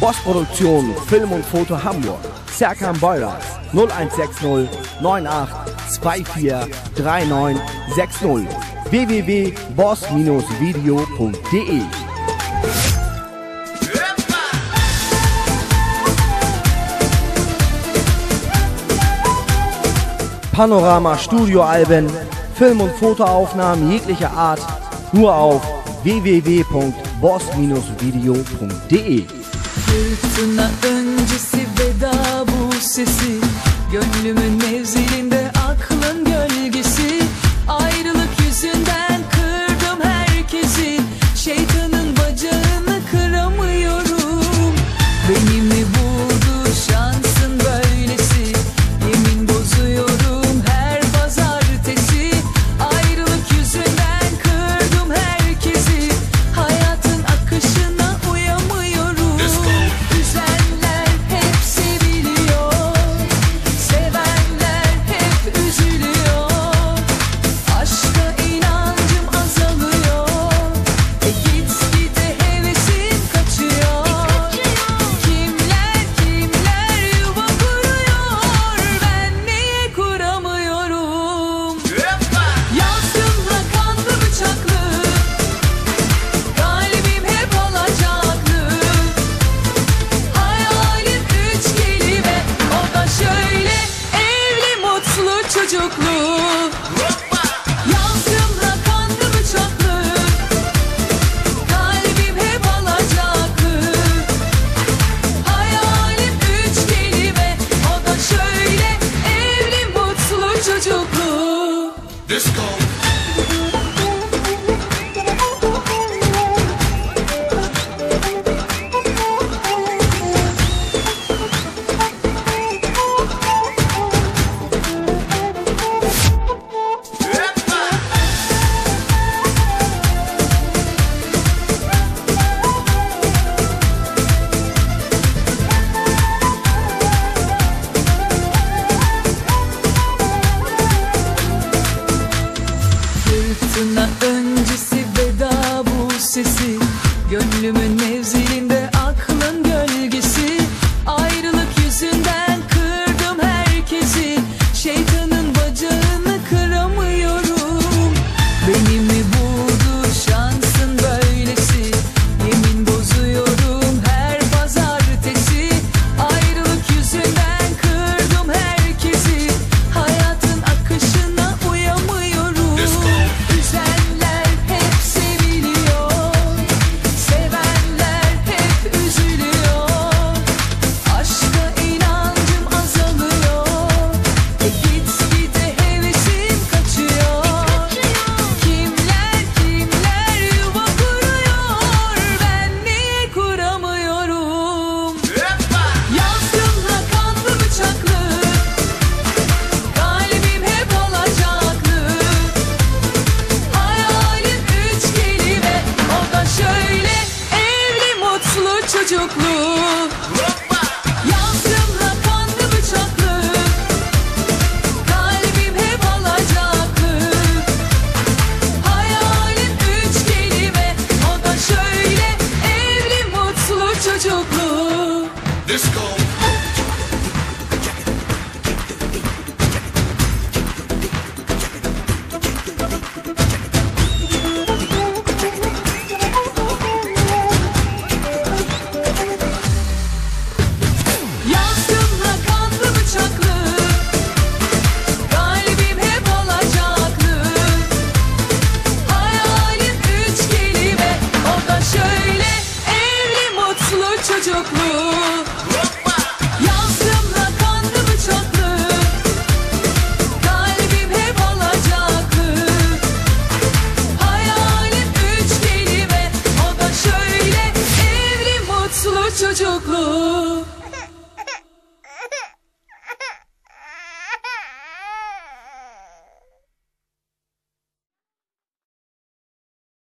Postproduktion Film und Foto Hamburg. Serkan Beulers 0160 98243960 www.boss-video.de Panorama Studioalben, Film- und Fotoaufnahmen jeglicher Art nur auf www.boss-video.de Fırtına öncesi veda bu sesi. Gönlümün çocuklu Yansımda kanlı bıçaklı Kalbim hep alacaklı. Hayalim üç kelime. O şöyle evli mutlu çocuklu. Gönlümün mevzilim çocukluğum çocukluğu.